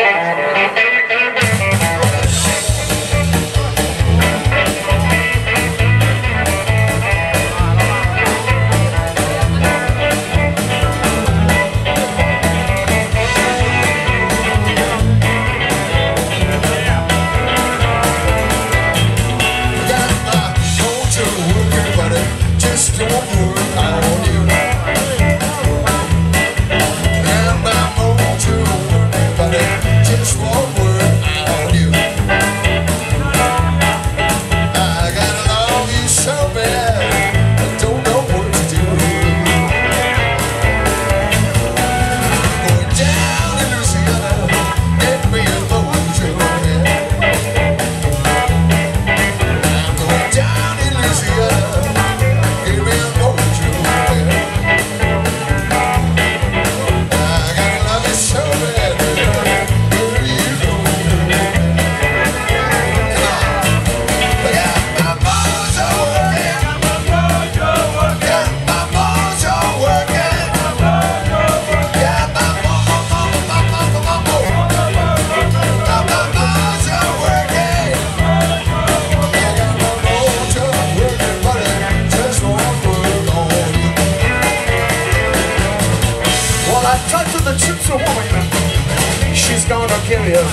Yeah.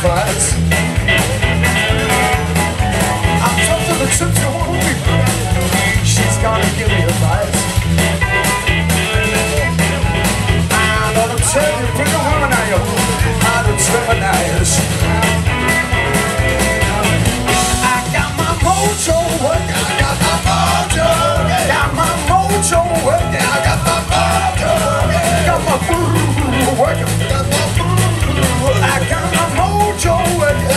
surprise. I'm talking the trip to She's gonna give me a ride. Yeah.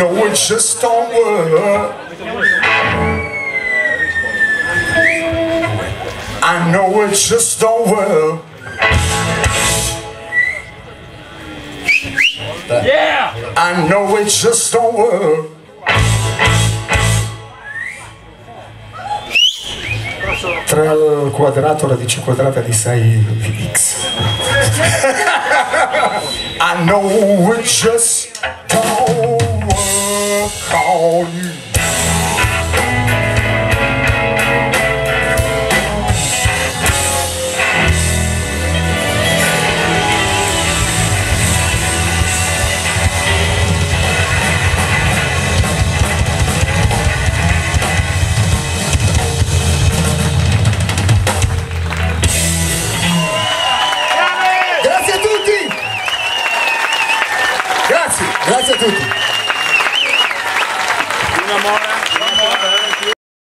I know it just don't work. I know it just don't work. Yeah! I know it just don't work. Tre al quadrato, radice quadrata di 6x. I know it just Oh you